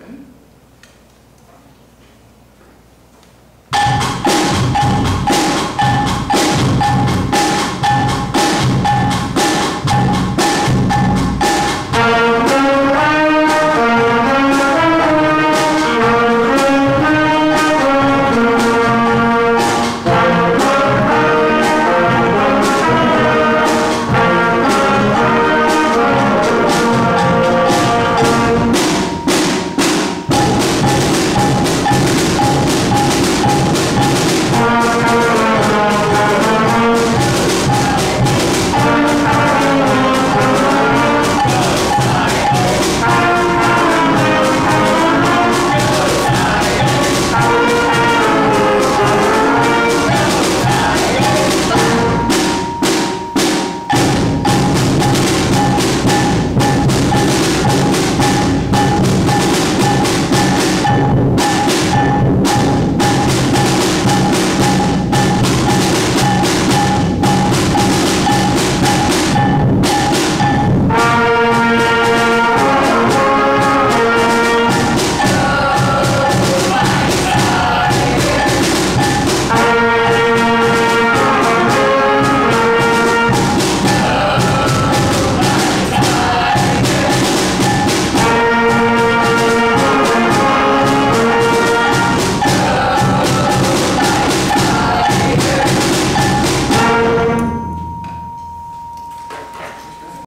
Okay.